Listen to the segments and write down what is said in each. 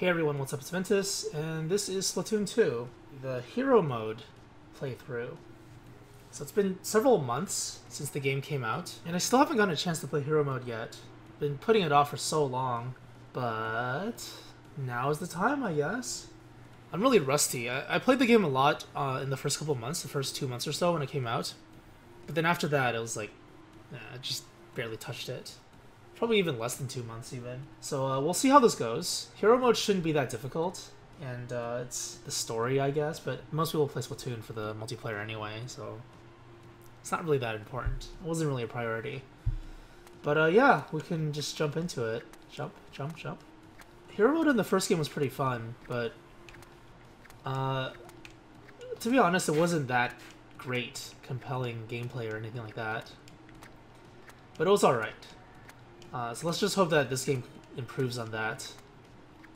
Hey everyone, what's up? It's Ventus, and this is Splatoon 2, the Hero Mode playthrough. So it's been several months since the game came out, and I still haven't gotten a chance to play Hero Mode yet. Been putting it off for so long, but now is the time, I guess. I'm really rusty. I, I played the game a lot uh, in the first couple months, the first two months or so when it came out, but then after that, it was like, nah, I just barely touched it probably even less than two months even. So uh, we'll see how this goes. Hero mode shouldn't be that difficult, and uh, it's the story, I guess, but most people play Splatoon for the multiplayer anyway, so it's not really that important. It wasn't really a priority. But uh, yeah, we can just jump into it. Jump, jump, jump. Hero mode in the first game was pretty fun, but uh, to be honest, it wasn't that great, compelling gameplay or anything like that. But it was alright. Uh, so let's just hope that this game improves on that.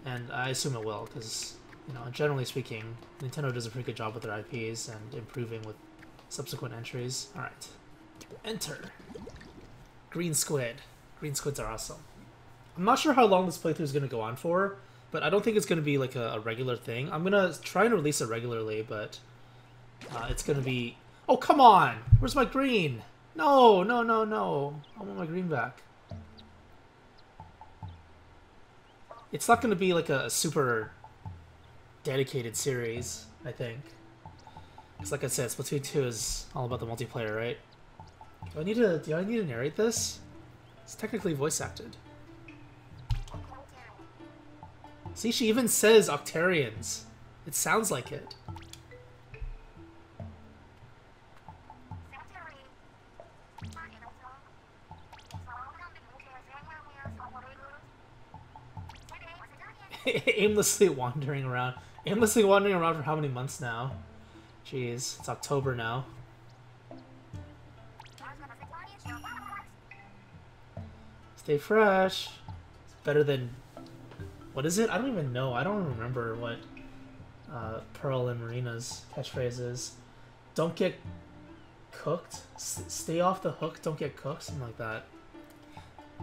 And I assume it will, because, you know, generally speaking, Nintendo does a pretty good job with their IPs and improving with subsequent entries. Alright. Enter. Green Squid. Green Squids are awesome. I'm not sure how long this playthrough is going to go on for, but I don't think it's going to be like a, a regular thing. I'm going to try and release it regularly, but uh, it's going to be... Oh, come on! Where's my green? No, no, no, no. I want my green back. It's not going to be like a, super dedicated series, I think. Because like I said, Splatoon 2 is all about the multiplayer, right? Do I need to do I need to narrate this? It's technically voice acted. See, she even says Octarians. It sounds like it. Aimlessly wandering around. Aimlessly wandering around for how many months now? Jeez, it's October now. Stay fresh. It's better than... What is it? I don't even know. I don't remember what uh, Pearl and Marina's catchphrase is. Don't get cooked. S stay off the hook, don't get cooked. Something like that.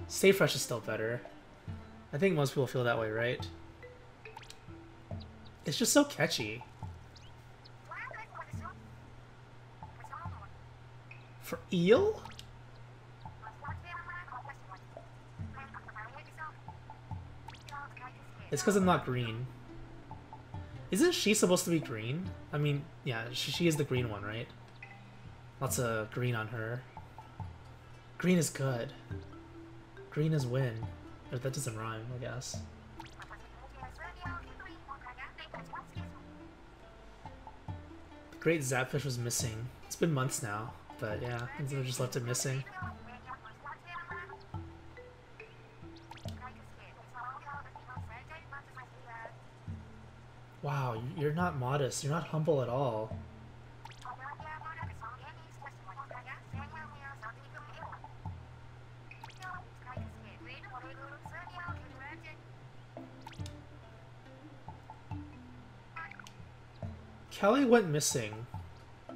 Stay fresh is still better. I think most people feel that way, right? It's just so catchy. For eel? It's because I'm not green. Isn't she supposed to be green? I mean, yeah, she, she is the green one, right? Lots of green on her. Green is good. Green is win. That doesn't rhyme, I guess. Great Zapfish was missing. It's been months now, but yeah, they just left it missing. Wow, you're not modest. You're not humble at all. Callie went missing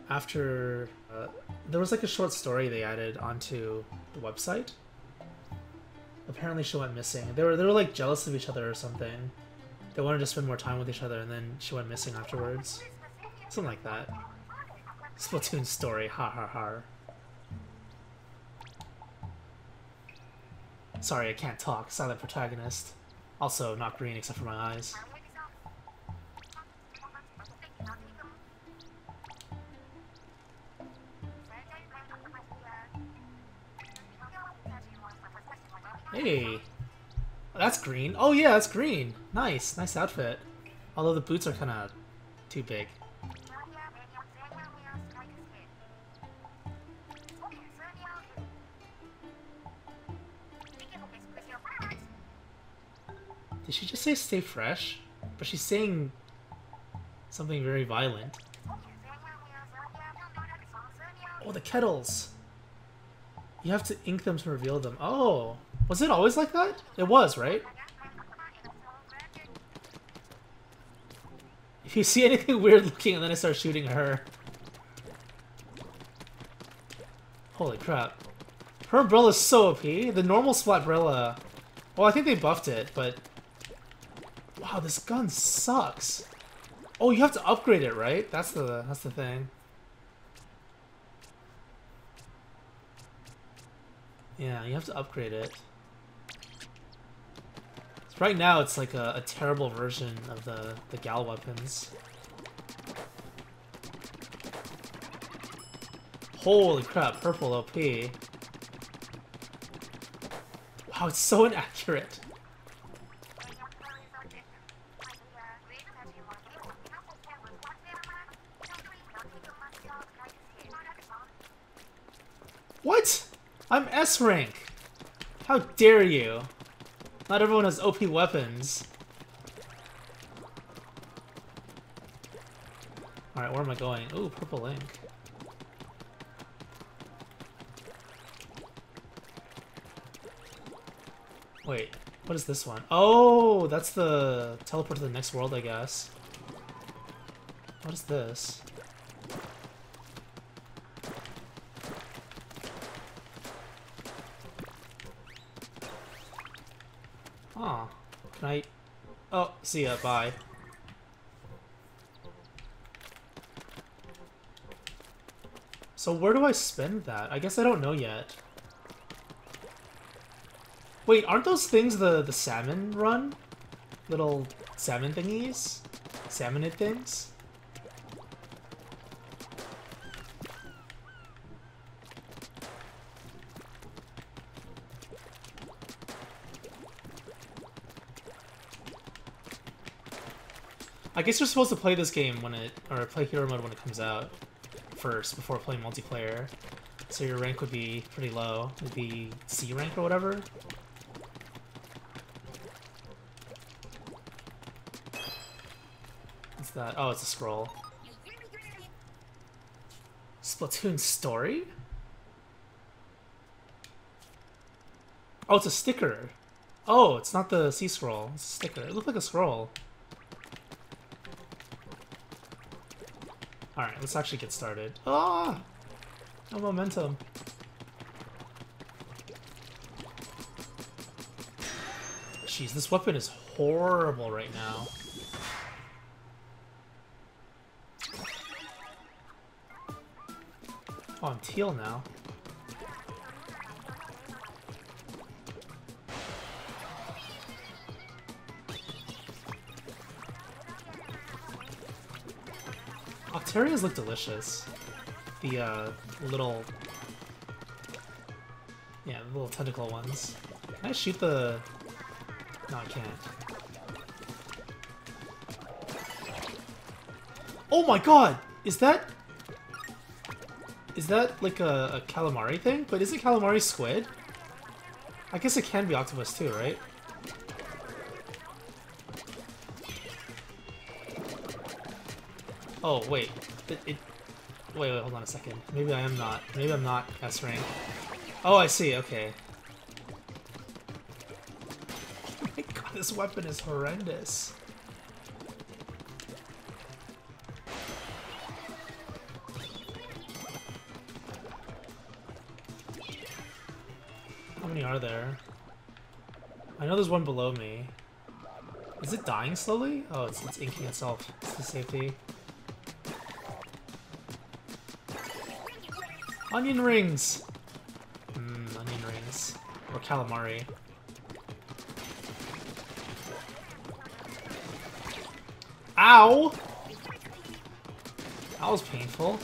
after uh, there was like a short story they added onto the website. Apparently, she went missing. They were they were like jealous of each other or something. They wanted to spend more time with each other, and then she went missing afterwards. Something like that. Splatoon story. Ha ha ha. Sorry, I can't talk. Silent protagonist. Also, not green except for my eyes. Hey. Oh, that's green. Oh yeah, that's green. Nice. Nice outfit. Although the boots are kind of too big. Did she just say stay fresh? But she's saying something very violent. Oh, the kettles! You have to ink them to reveal them. Oh! Was it always like that? It was, right? If you see anything weird looking and then I start shooting her. Holy crap. Her umbrella is so OP. The normal Splatbrella... Well, I think they buffed it, but... Wow, this gun sucks. Oh, you have to upgrade it, right? That's the that's the thing. Yeah, you have to upgrade it. Right now, it's like a, a terrible version of the, the Gal weapons. Holy crap, purple OP. Wow, it's so inaccurate. What? I'm S rank. How dare you? Not everyone has OP weapons. Alright, where am I going? Ooh, purple ink. Wait, what is this one? Oh, that's the teleport to the next world, I guess. What is this? Oh, can I... Oh, see ya, bye. So where do I spend that? I guess I don't know yet. Wait, aren't those things the, the salmon run? Little salmon thingies? Salmonid things? I guess you're supposed to play this game when it, or play hero mode when it comes out first before playing multiplayer. So your rank would be pretty low. It would be C rank or whatever. What's that? Oh, it's a scroll. Splatoon story? Oh, it's a sticker. Oh, it's not the C scroll. It's a sticker. It looked like a scroll. Alright, let's actually get started. Ah! No momentum. Jeez, this weapon is horrible right now. Oh, I'm teal now. Octarians look delicious. The uh, little... Yeah, the little tentacle ones. Can I shoot the... No, I can't. Oh my god! Is that... Is that like a, a calamari thing? But isn't calamari squid? I guess it can be octopus too, right? Oh, wait. It, it, wait, wait, hold on a second. Maybe I am not. Maybe I'm not S rank. Oh, I see, okay. Oh my god, this weapon is horrendous. How many are there? I know there's one below me. Is it dying slowly? Oh, it's, it's inking itself. It's the safety. Onion rings! Mmm, onion rings. Or calamari. Ow! That was painful.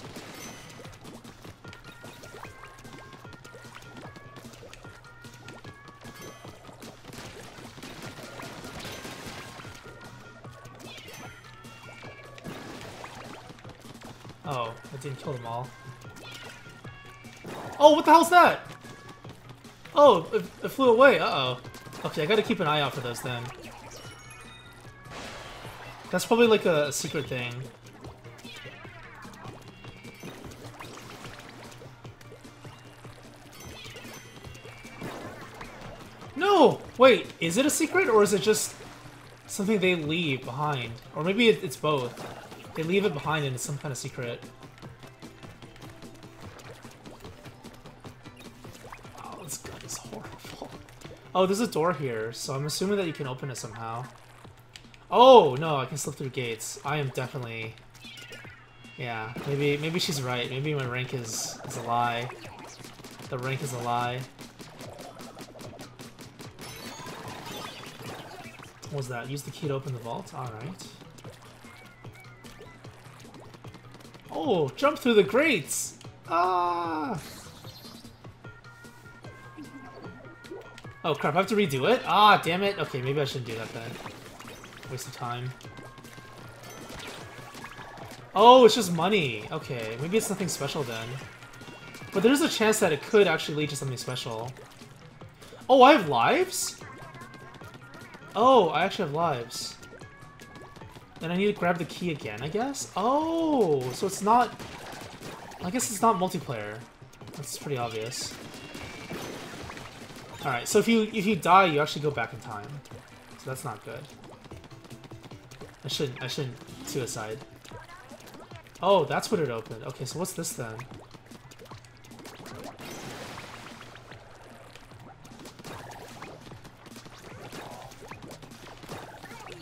Oh, I didn't kill them all. Oh, what the hell's that? Oh, it, it flew away. Uh-oh. Okay, I gotta keep an eye out for those then. That's probably like a, a secret thing. No! Wait, is it a secret or is it just something they leave behind? Or maybe it, it's both. They leave it behind and it's some kind of secret. Oh, there's a door here, so I'm assuming that you can open it somehow. Oh, no, I can slip through gates. I am definitely... Yeah, maybe maybe she's right. Maybe my rank is, is a lie. The rank is a lie. What was that? Use the key to open the vault? Alright. Oh, jump through the grates! Ah! Oh crap, I have to redo it? Ah, damn it. Okay, maybe I shouldn't do that then. Waste of time. Oh, it's just money. Okay, maybe it's nothing special then. But there's a chance that it could actually lead to something special. Oh, I have lives? Oh, I actually have lives. Then I need to grab the key again, I guess? Oh, so it's not... I guess it's not multiplayer. That's pretty obvious. Alright, so if you if you die, you actually go back in time. So that's not good. I shouldn't I shouldn't suicide. Oh, that's what it opened. Okay, so what's this then?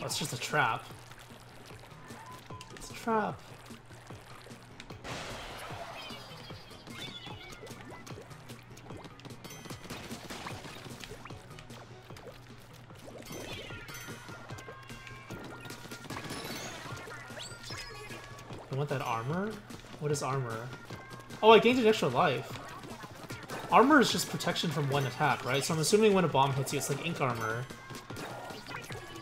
Oh, it's just a trap. It's a trap. I want that armor? What is armor? Oh, I gained an extra life. Armor is just protection from one attack, right? So I'm assuming when a bomb hits you, it's like ink armor.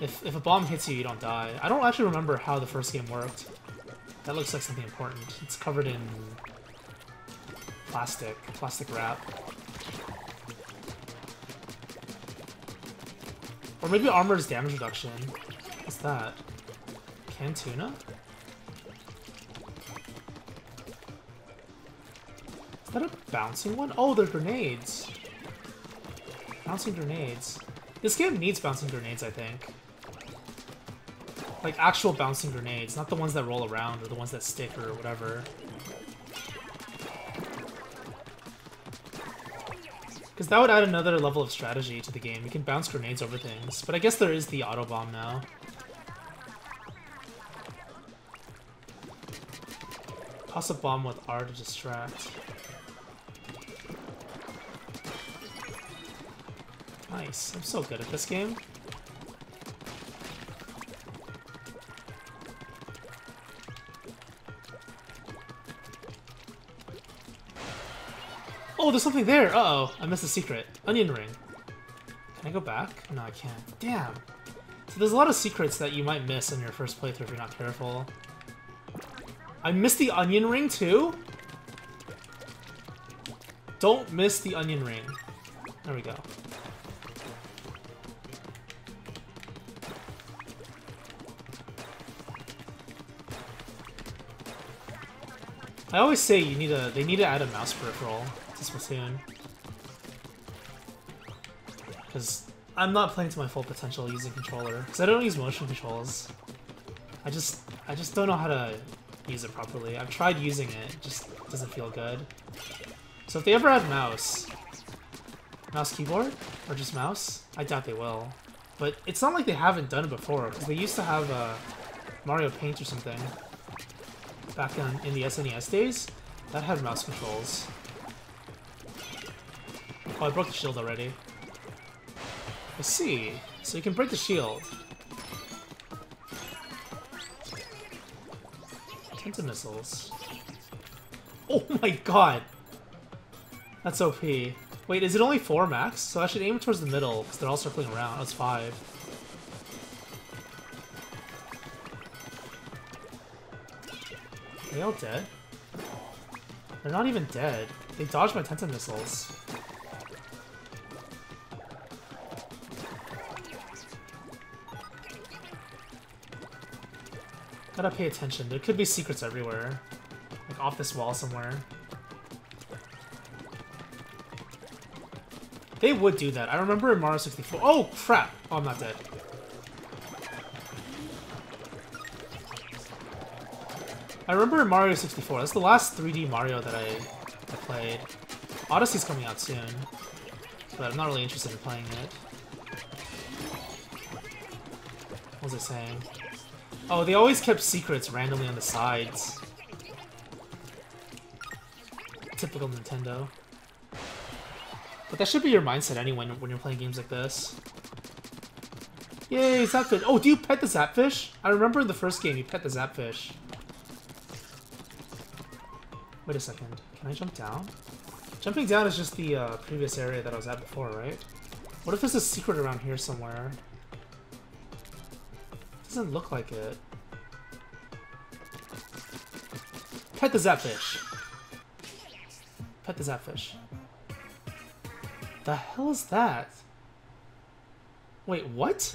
If, if a bomb hits you, you don't die. I don't actually remember how the first game worked. That looks like something important. It's covered in plastic, plastic wrap. Or maybe armor is damage reduction. What's that? Cantuna? That a bouncing one? Oh, they're grenades. Bouncing grenades. This game needs bouncing grenades, I think. Like, actual bouncing grenades, not the ones that roll around or the ones that stick or whatever. Because that would add another level of strategy to the game. You can bounce grenades over things. But I guess there is the auto bomb now. Toss a bomb with R to distract. Nice. I'm so good at this game. Oh, there's something there! Uh-oh, I missed a secret. Onion ring. Can I go back? No, I can't. Damn. So there's a lot of secrets that you might miss in your first playthrough if you're not careful. I missed the onion ring too? Don't miss the onion ring. There we go. I always say you need a they need to add a mouse peripheral to Splatoon. Because I'm not playing to my full potential using controller. Because I don't use motion controls. I just I just don't know how to use it properly. I've tried using it, just doesn't feel good. So if they ever add mouse, mouse keyboard, or just mouse, I doubt they will. But it's not like they haven't done it before, because they used to have uh, Mario Paint or something back in, in the SNES days, that had mouse controls. Oh, I broke the shield already. I see. So you can break the shield. Tenta missiles. Oh my god! That's OP. Wait, is it only four max? So I should aim towards the middle, because they're all circling around. That's five. They all dead? They're not even dead. They dodged my Tenta missiles. Gotta pay attention. There could be secrets everywhere. Like off this wall somewhere. They would do that. I remember in Mario 64. Oh, crap! Oh, I'm not dead. I remember Mario 64. That's the last 3D Mario that I, I played. Odyssey's coming out soon, but I'm not really interested in playing it. What was I saying? Oh, they always kept secrets randomly on the sides. Typical Nintendo. But that should be your mindset anyway when you're playing games like this. Yay, Zapfish. Oh, do you pet the Zapfish? I remember in the first game you pet the Zapfish. Wait a second. Can I jump down? Jumping down is just the uh, previous area that I was at before, right? What if there's a secret around here somewhere? Doesn't look like it. Pet the Zapfish. Pet the Zapfish. The hell is that? Wait, what?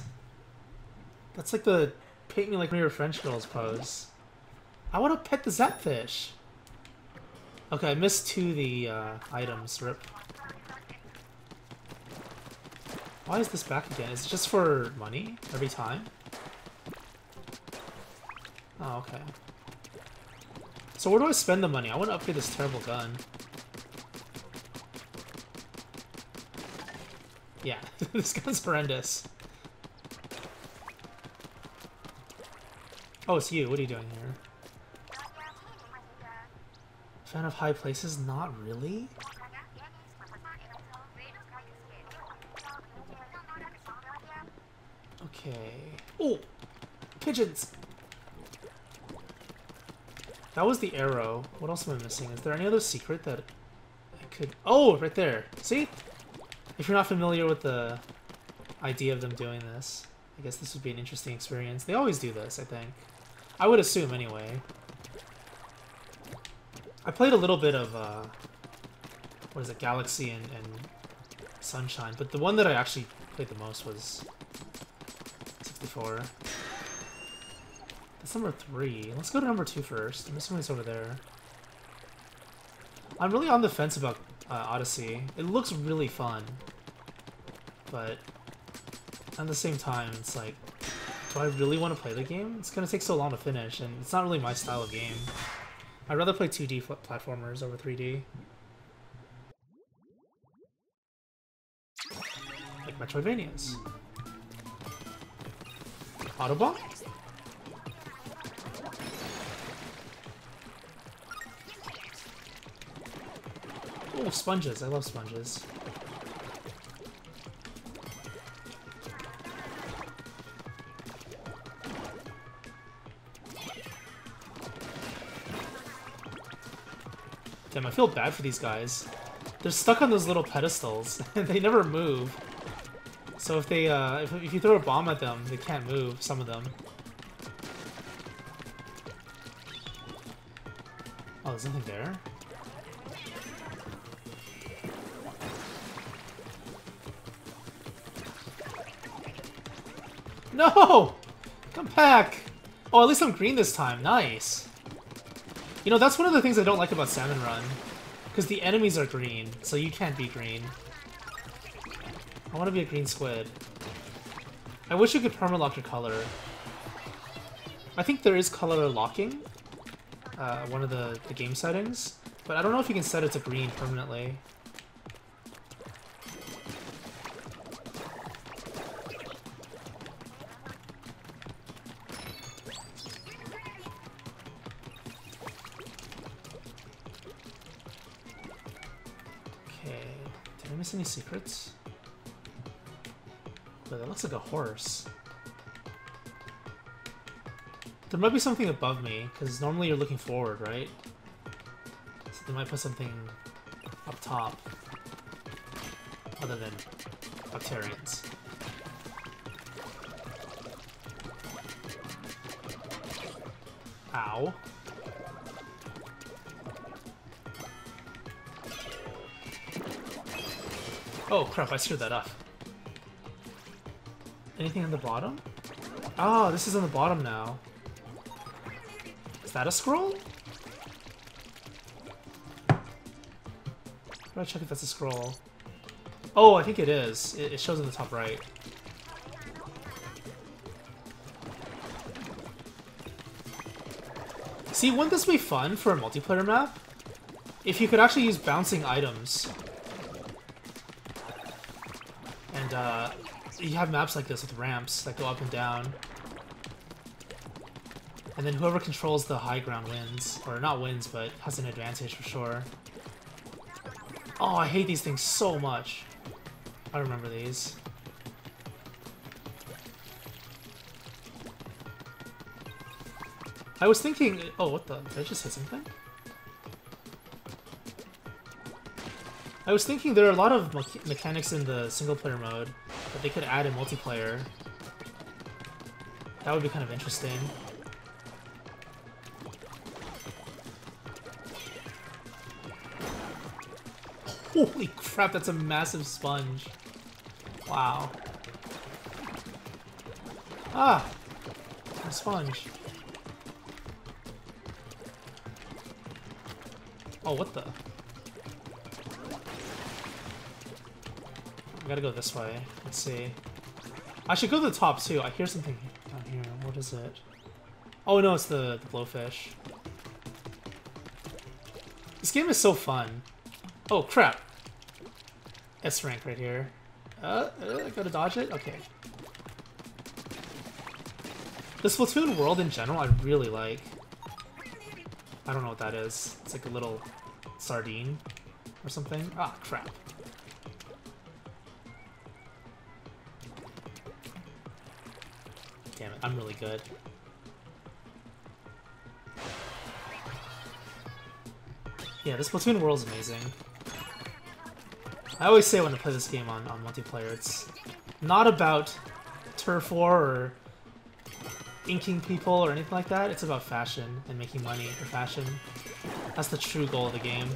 That's like the paint me like your French girls pose. I want to pet the Zapfish. Okay, I missed two of the uh, items. Rip. Why is this back again? Is it just for money every time? Oh, okay. So where do I spend the money? I want to upgrade this terrible gun. Yeah, this gun's horrendous. Oh, it's you. What are you doing here? Fan of high places? Not really? Okay. Oh! Pigeons! That was the arrow. What else am I missing? Is there any other secret that I could... Oh! Right there! See? If you're not familiar with the idea of them doing this, I guess this would be an interesting experience. They always do this, I think. I would assume, anyway. I played a little bit of, uh, what is it, Galaxy and, and Sunshine, but the one that I actually played the most was 64. That's number three. Let's go to number two first. I'm assuming it's over there. I'm really on the fence about uh, Odyssey. It looks really fun, but at the same time, it's like, do I really want to play the game? It's to take so long to finish, and it's not really my style of game. I'd rather play 2D platformers over 3D. Like Metroidvanias. Autobot? Oh, sponges. I love sponges. Damn, I feel bad for these guys. They're stuck on those little pedestals, and they never move. So if they, uh, if, if you throw a bomb at them, they can't move, some of them. Oh, there's nothing there? No! Come back! Oh, at least I'm green this time. Nice. You know, that's one of the things I don't like about Salmon Run. Because the enemies are green, so you can't be green. I want to be a green squid. I wish you could permalock your color. I think there is color locking, uh, one of the, the game settings, but I don't know if you can set it to green permanently. Secrets? But that looks like a horse. There might be something above me, because normally you're looking forward, right? So they might put something up top. Other than Octarians. Ow. Oh crap, I screwed that up. Anything on the bottom? Oh, this is on the bottom now. Is that a scroll? I check if that's a scroll? Oh, I think it is. It, it shows in the top right. See, wouldn't this be fun for a multiplayer map? If you could actually use bouncing items uh, you have maps like this with ramps that go up and down. And then whoever controls the high ground wins. Or not wins, but has an advantage for sure. Oh, I hate these things so much. I remember these. I was thinking... Oh, what the... Did I just hit something? I was thinking there are a lot of me mechanics in the single-player mode that they could add in multiplayer. That would be kind of interesting. Holy crap, that's a massive sponge. Wow. Ah! A sponge. Oh, what the? I gotta go this way. Let's see. I should go to the top too. I hear something down here. What is it? Oh no, it's the, the blowfish. This game is so fun. Oh crap. S rank right here. Uh, uh, I gotta dodge it? Okay. The Splatoon world in general I really like. I don't know what that is. It's like a little sardine or something. Ah, crap. I'm really good. Yeah, this Splatoon world is amazing. I always say when I play this game on, on multiplayer, it's not about turf war or inking people or anything like that. It's about fashion and making money for fashion. That's the true goal of the game.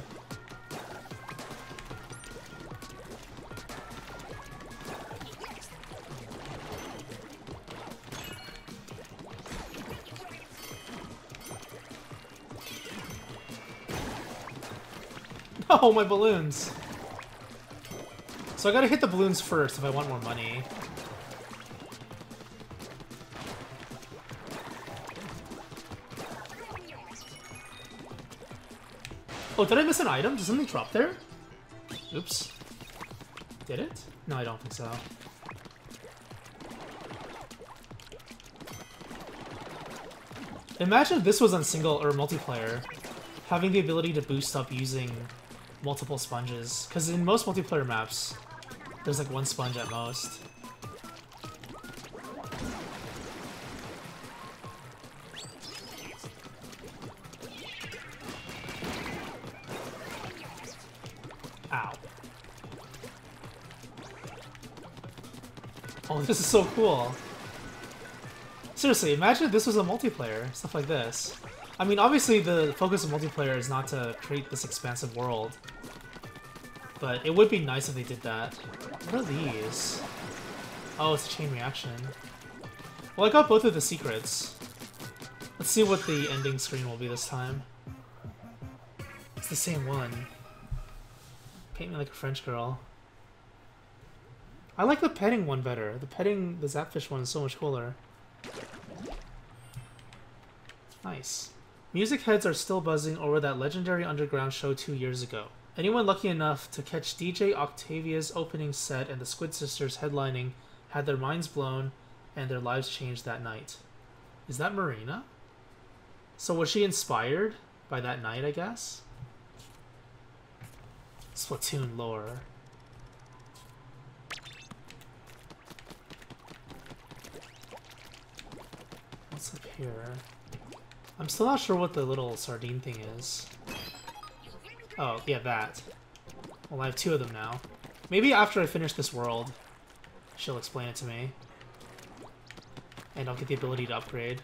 Oh, my balloons! So I gotta hit the balloons first if I want more money. Oh, did I miss an item? Did something drop there? Oops. Did it? No, I don't think so. Imagine if this was on single or multiplayer, having the ability to boost up using multiple sponges. Because in most multiplayer maps, there's like one sponge at most. Ow. Oh, this is so cool. Seriously, imagine if this was a multiplayer, stuff like this. I mean, obviously the focus of multiplayer is not to create this expansive world. But it would be nice if they did that. What are these? Oh, it's a chain reaction. Well, I got both of the secrets. Let's see what the ending screen will be this time. It's the same one. Paint me like a French girl. I like the petting one better. The petting the Zapfish one is so much cooler. Nice. Music heads are still buzzing over that legendary underground show two years ago. Anyone lucky enough to catch DJ Octavia's opening set and the Squid Sisters headlining had their minds blown and their lives changed that night. Is that Marina? So was she inspired by that night, I guess? Splatoon lore. What's up here? I'm still not sure what the little sardine thing is. Oh, yeah, that. Well, I have two of them now. Maybe after I finish this world, she'll explain it to me. And I'll get the ability to upgrade.